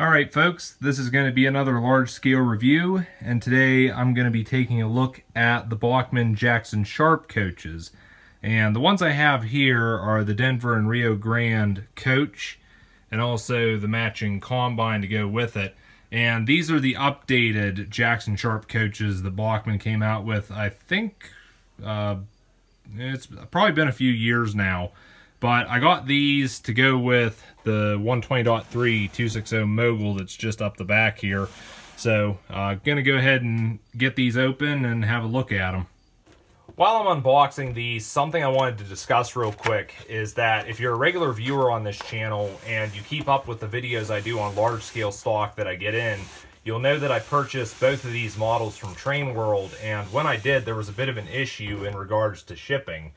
Alright folks, this is going to be another large scale review and today I'm going to be taking a look at the Bachmann Jackson Sharp coaches. And the ones I have here are the Denver and Rio Grande coach and also the matching combine to go with it. And these are the updated Jackson Sharp coaches that Bachmann came out with, I think, uh, it's probably been a few years now. But I got these to go with the 120.3 260 Mogul that's just up the back here. So I'm uh, going to go ahead and get these open and have a look at them. While I'm unboxing these, something I wanted to discuss real quick is that if you're a regular viewer on this channel and you keep up with the videos I do on large scale stock that I get in, you'll know that I purchased both of these models from Train World and when I did there was a bit of an issue in regards to shipping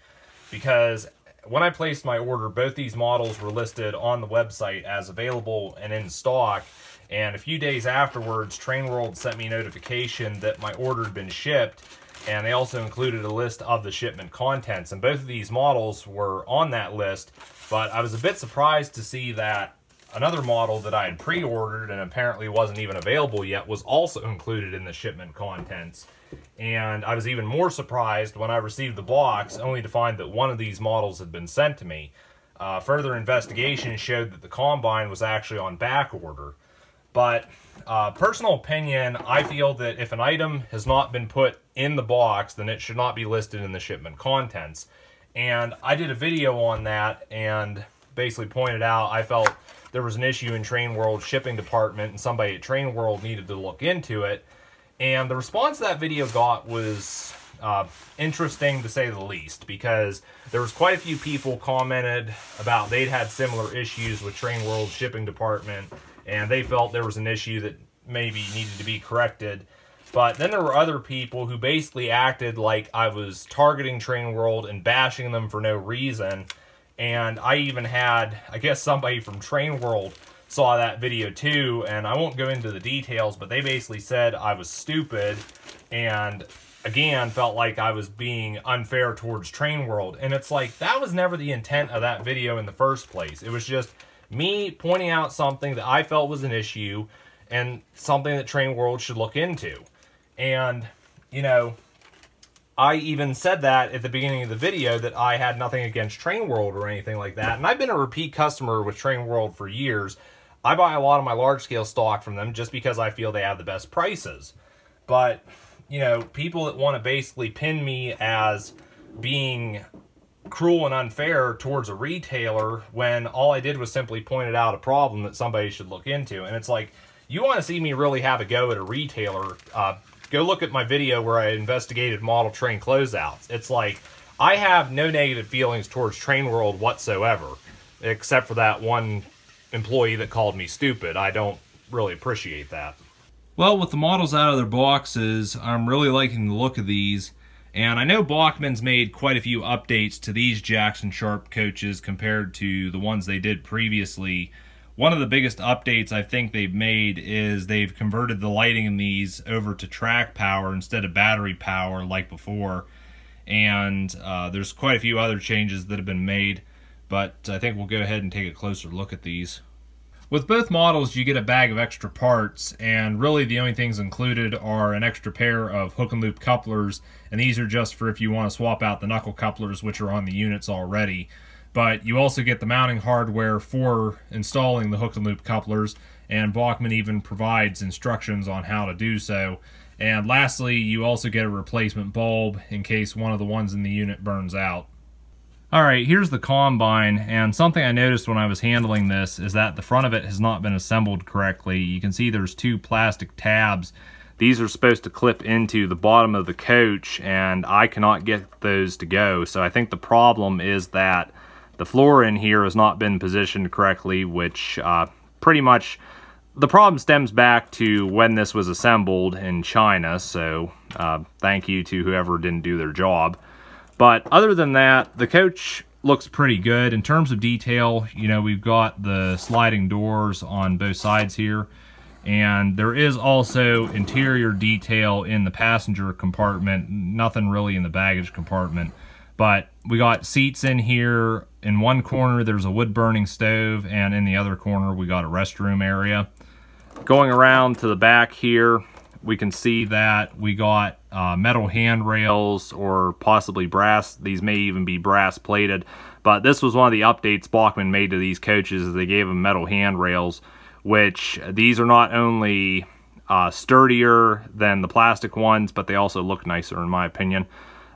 because when I placed my order, both these models were listed on the website as available and in stock. And a few days afterwards, Train World sent me notification that my order had been shipped. And they also included a list of the shipment contents. And both of these models were on that list. But I was a bit surprised to see that another model that I had pre-ordered and apparently wasn't even available yet was also included in the shipment contents. And I was even more surprised when I received the box only to find that one of these models had been sent to me. Uh, further investigation showed that the Combine was actually on back order. But uh, personal opinion, I feel that if an item has not been put in the box, then it should not be listed in the shipment contents. And I did a video on that and basically pointed out I felt there was an issue in Train World shipping department and somebody at Train World needed to look into it. And the response that video got was uh, interesting to say the least because there was quite a few people commented about they'd had similar issues with Train World shipping department and they felt there was an issue that maybe needed to be corrected. But then there were other people who basically acted like I was targeting Train World and bashing them for no reason. And I even had, I guess, somebody from Train World saw that video too, and I won't go into the details, but they basically said I was stupid and again felt like I was being unfair towards Train World. And it's like that was never the intent of that video in the first place. It was just me pointing out something that I felt was an issue and something that Train World should look into. And, you know, I even said that at the beginning of the video that I had nothing against Train World or anything like that. And I've been a repeat customer with Train World for years. I buy a lot of my large scale stock from them just because I feel they have the best prices. But, you know, people that want to basically pin me as being cruel and unfair towards a retailer when all I did was simply pointed out a problem that somebody should look into. And it's like, you want to see me really have a go at a retailer, uh, go look at my video where I investigated model train closeouts. It's like, I have no negative feelings towards Train World whatsoever, except for that one employee that called me stupid. I don't really appreciate that. Well, with the models out of their boxes, I'm really liking the look of these. And I know Bachmann's made quite a few updates to these Jackson Sharp coaches compared to the ones they did previously. One of the biggest updates I think they've made is they've converted the lighting in these over to track power instead of battery power like before. And uh, there's quite a few other changes that have been made but I think we'll go ahead and take a closer look at these. With both models, you get a bag of extra parts, and really the only things included are an extra pair of hook and loop couplers, and these are just for if you want to swap out the knuckle couplers, which are on the units already. But you also get the mounting hardware for installing the hook and loop couplers, and Bachmann even provides instructions on how to do so. And lastly, you also get a replacement bulb in case one of the ones in the unit burns out. Alright, here's the Combine, and something I noticed when I was handling this is that the front of it has not been assembled correctly. You can see there's two plastic tabs. These are supposed to clip into the bottom of the coach, and I cannot get those to go. So I think the problem is that the floor in here has not been positioned correctly, which uh, pretty much the problem stems back to when this was assembled in China, so uh, thank you to whoever didn't do their job. But other than that, the coach looks pretty good. In terms of detail, you know, we've got the sliding doors on both sides here. And there is also interior detail in the passenger compartment, nothing really in the baggage compartment. But we got seats in here. In one corner, there's a wood burning stove, and in the other corner, we got a restroom area. going around to the back here, we can see that we got uh, metal handrails or possibly brass. These may even be brass plated. But this was one of the updates Bachmann made to these coaches. They gave them metal handrails, which these are not only uh, sturdier than the plastic ones, but they also look nicer in my opinion.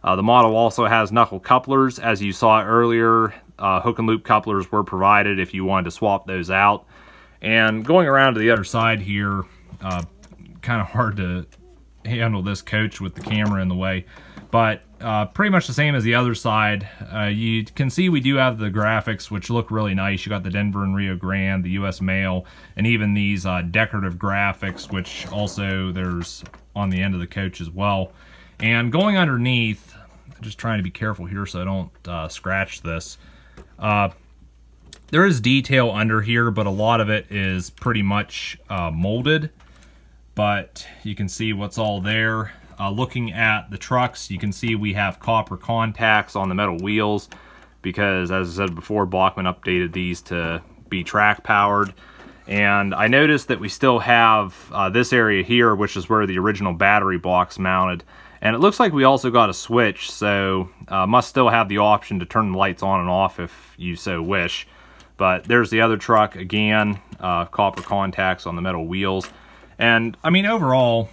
Uh, the model also has knuckle couplers. As you saw earlier, uh, hook and loop couplers were provided if you wanted to swap those out. And going around to the other side here, uh, kind of hard to handle this coach with the camera in the way. But uh, pretty much the same as the other side. Uh, you can see we do have the graphics, which look really nice. You got the Denver and Rio Grande, the U.S. Mail, and even these uh, decorative graphics, which also there's on the end of the coach as well. And going underneath, just trying to be careful here so I don't uh, scratch this. Uh, there is detail under here, but a lot of it is pretty much uh, molded. But you can see what's all there. Uh, looking at the trucks, you can see we have copper contacts on the metal wheels because, as I said before, Bachmann updated these to be track powered. And I noticed that we still have uh, this area here, which is where the original battery box mounted. And it looks like we also got a switch, so uh, must still have the option to turn the lights on and off if you so wish. But there's the other truck, again, uh, copper contacts on the metal wheels. And, I mean, overall,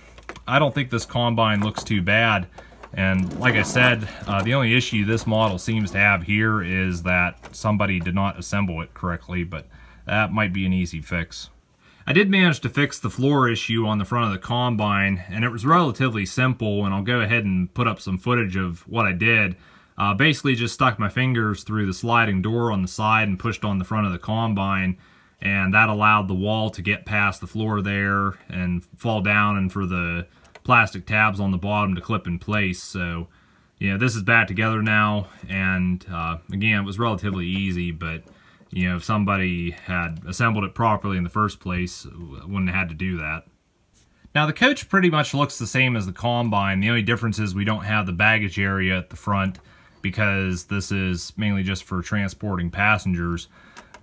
I don't think this Combine looks too bad. And like I said, uh, the only issue this model seems to have here is that somebody did not assemble it correctly, but that might be an easy fix. I did manage to fix the floor issue on the front of the Combine, and it was relatively simple, and I'll go ahead and put up some footage of what I did. Uh, basically just stuck my fingers through the sliding door on the side and pushed on the front of the Combine, and that allowed the wall to get past the floor there and fall down and for the plastic tabs on the bottom to clip in place. So, you know, this is back together now, and uh, again, it was relatively easy, but you know, if somebody had assembled it properly in the first place, wouldn't have had to do that. Now the coach pretty much looks the same as the Combine. The only difference is we don't have the baggage area at the front because this is mainly just for transporting passengers.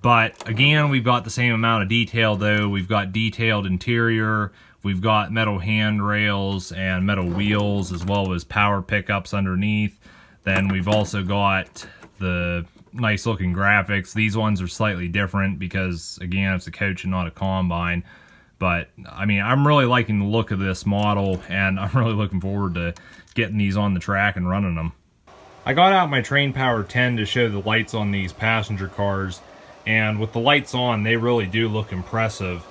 But again, we've got the same amount of detail though. We've got detailed interior, we've got metal handrails and metal wheels as well as power pickups underneath. Then we've also got the nice looking graphics. These ones are slightly different because, again, it's a coach and not a combine. But, I mean, I'm really liking the look of this model, and I'm really looking forward to getting these on the track and running them. I got out my Train Power 10 to show the lights on these passenger cars, and with the lights on, they really do look impressive.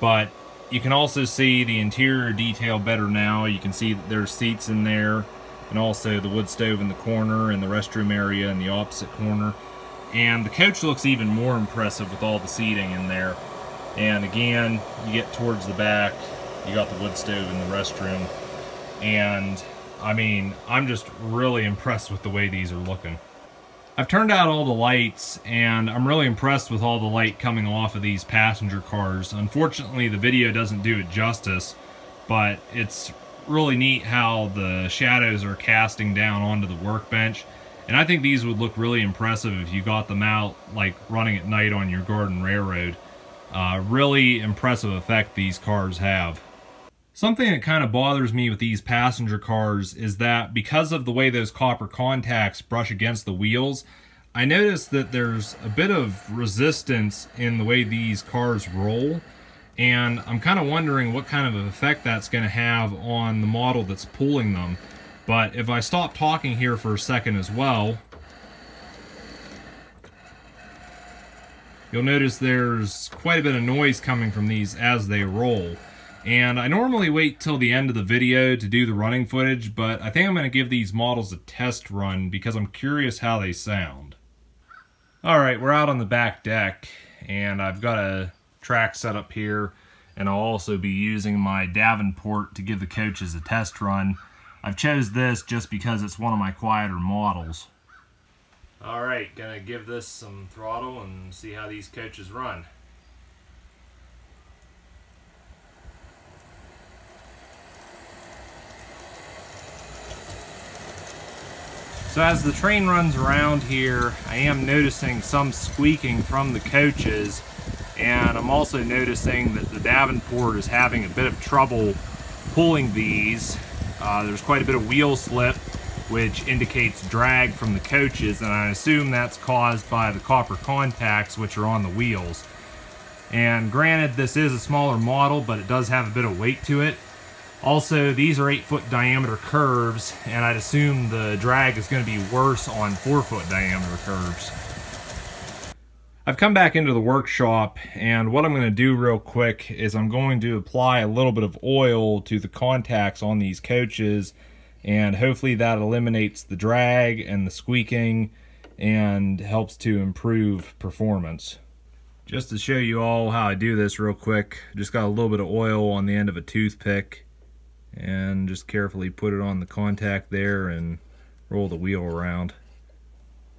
But you can also see the interior detail better now. You can see there's seats in there and also the wood stove in the corner and the restroom area in the opposite corner. And the coach looks even more impressive with all the seating in there. And again, you get towards the back, you got the wood stove in the restroom. And I mean, I'm just really impressed with the way these are looking. I've turned out all the lights and I'm really impressed with all the light coming off of these passenger cars. Unfortunately, the video doesn't do it justice, but it's really neat how the shadows are casting down onto the workbench. And I think these would look really impressive if you got them out, like running at night on your garden railroad. Uh, really impressive effect these cars have. Something that kind of bothers me with these passenger cars is that because of the way those copper contacts brush against the wheels, I noticed that there's a bit of resistance in the way these cars roll and I'm kind of wondering what kind of effect that's going to have on the model that's pulling them. But if I stop talking here for a second as well, you'll notice there's quite a bit of noise coming from these as they roll. And I normally wait till the end of the video to do the running footage, but I think I'm going to give these models a test run because I'm curious how they sound. Alright, we're out on the back deck, and I've got a track set up here and I'll also be using my Davenport to give the coaches a test run. I've chose this just because it's one of my quieter models. Alright, gonna give this some throttle and see how these coaches run. So as the train runs around here, I am noticing some squeaking from the coaches And I'm also noticing that the Davenport is having a bit of trouble pulling these. Uh, there's quite a bit of wheel slip, which indicates drag from the coaches, and I assume that's caused by the copper contacts, which are on the wheels. And granted, this is a smaller model, but it does have a bit of weight to it. Also, these are 8 foot diameter curves, and I'd assume the drag is going to be worse on 4 foot diameter curves. I've come back into the workshop, and what I'm going to do real quick is I'm going to apply a little bit of oil to the contacts on these coaches, and hopefully that eliminates the drag and the squeaking and helps to improve performance. Just to show you all how I do this real quick, just got a little bit of oil on the end of a toothpick and just carefully put it on the contact there and roll the wheel around.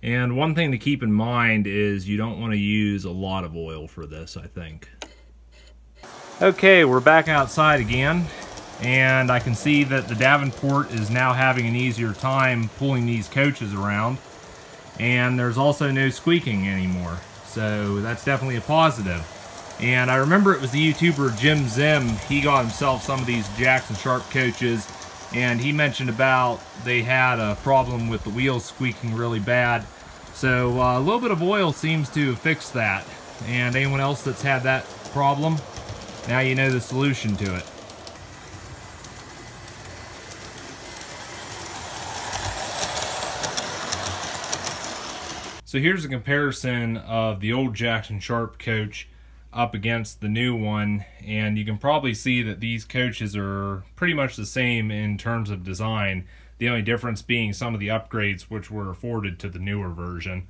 And one thing to keep in mind is you don't want to use a lot of oil for this, I think. Okay, we're back outside again, and I can see that the Davenport is now having an easier time pulling these coaches around, and there's also no squeaking anymore, so that's definitely a positive. And I remember it was the YouTuber Jim Zim. He got himself some of these Jackson Sharp coaches. And he mentioned about they had a problem with the wheels squeaking really bad. So uh, a little bit of oil seems to fix that. And anyone else that's had that problem, now you know the solution to it. So here's a comparison of the old Jackson Sharp coach up against the new one and you can probably see that these coaches are pretty much the same in terms of design the only difference being some of the upgrades which were afforded to the newer version.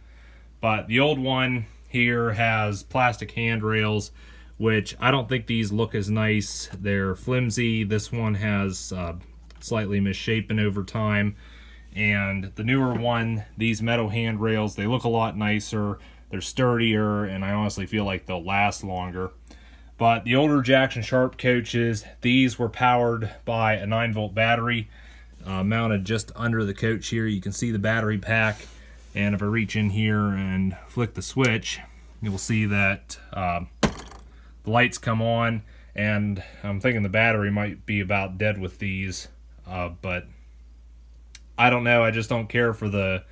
But the old one here has plastic handrails which I don't think these look as nice. They're flimsy. This one has uh, slightly misshapen over time. And the newer one these metal handrails they look a lot nicer they're sturdier, and I honestly feel like they'll last longer. But the older Jackson Sharp coaches, these were powered by a 9 volt battery uh, mounted just under the coach here. You can see the battery pack. And if I reach in here and flick the switch, you'll see that uh, the lights come on. And I'm thinking the battery might be about dead with these. Uh, but I don't know. I just don't care for the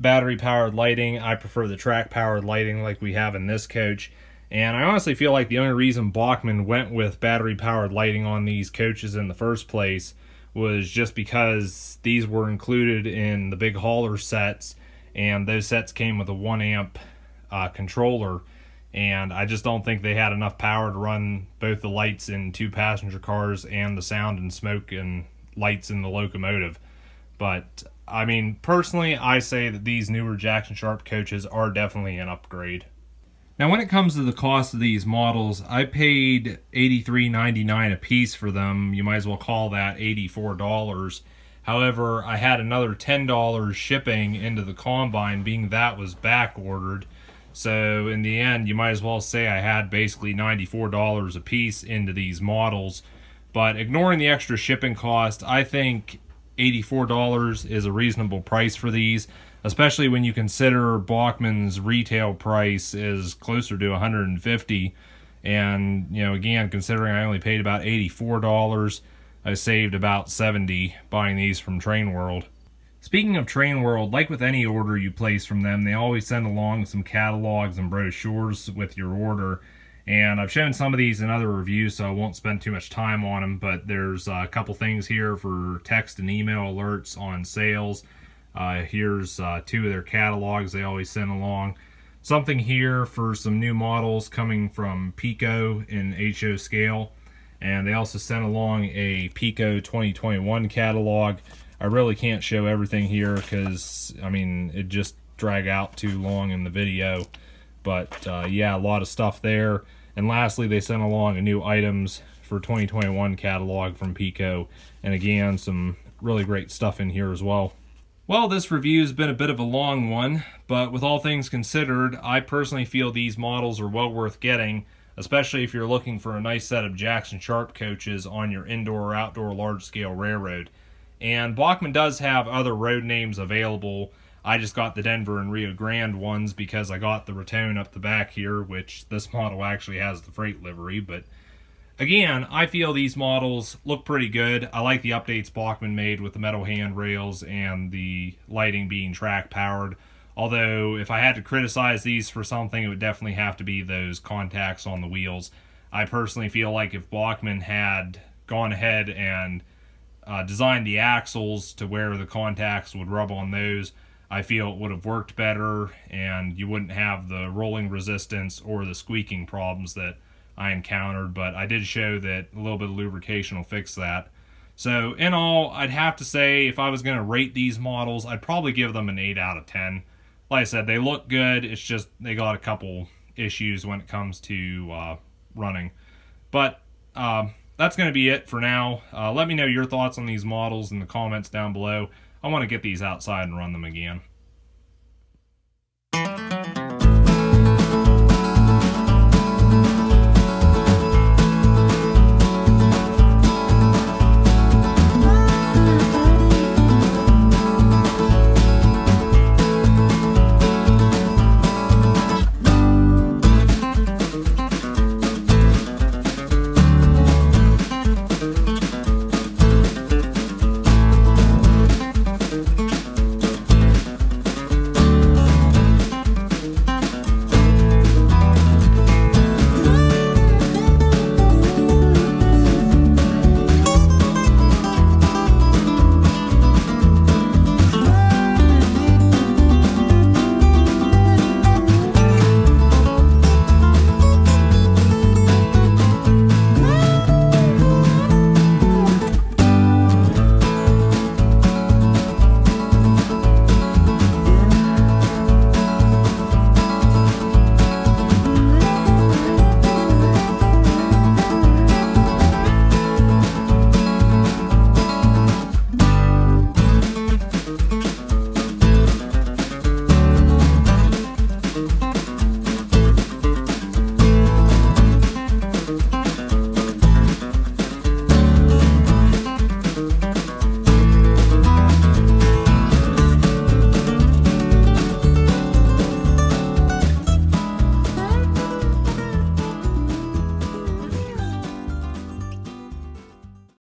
battery powered lighting. I prefer the track powered lighting like we have in this coach. And I honestly feel like the only reason Bachmann went with battery powered lighting on these coaches in the first place was just because these were included in the big hauler sets and those sets came with a 1 amp uh, controller and I just don't think they had enough power to run both the lights in two passenger cars and the sound and smoke and lights in the locomotive. But I mean, personally, I say that these newer Jackson Sharp coaches are definitely an upgrade. Now, when it comes to the cost of these models, I paid $83.99 a piece for them. You might as well call that $84. However, I had another $10 shipping into the Combine, being that was back ordered. So in the end, you might as well say I had basically $94 a piece into these models. But ignoring the extra shipping cost, I think $84 is a reasonable price for these, especially when you consider Bachmann's retail price is closer to 150 and you know again considering I only paid about $84 I saved about 70 buying these from Train World. Speaking of Train World, like with any order you place from them, they always send along some catalogs and brochures with your order and I've shown some of these in other reviews, so I won't spend too much time on them, but there's a couple things here for text and email alerts on sales. Uh, here's uh, two of their catalogs they always send along. Something here for some new models coming from Peco in HO scale. And they also sent along a Peco 2021 catalog. I really can't show everything here because, I mean, it just drag out too long in the video. But uh, yeah, a lot of stuff there. And lastly, they sent along a new items for 2021 catalog from Peco. And again, some really great stuff in here as well. Well, this review has been a bit of a long one, but with all things considered, I personally feel these models are well worth getting, especially if you're looking for a nice set of Jackson Sharp coaches on your indoor or outdoor large-scale railroad. And Bachmann does have other road names available I just got the Denver and Rio Grande ones because I got the Raton up the back here, which this model actually has the freight livery. But again, I feel these models look pretty good. I like the updates Bachmann made with the metal handrails and the lighting being track powered. Although, if I had to criticize these for something, it would definitely have to be those contacts on the wheels. I personally feel like if Bachmann had gone ahead and uh, designed the axles to where the contacts would rub on those, I feel it would have worked better and you wouldn't have the rolling resistance or the squeaking problems that I encountered. But I did show that a little bit of lubrication will fix that. So in all, I'd have to say if I was going to rate these models, I'd probably give them an 8 out of 10 like I said, they look good. It's just they got a couple issues when it comes to uh, running. But uh, that's going to be it for now. Uh, let me know your thoughts on these models in the comments down below. I want to get these outside and run them again.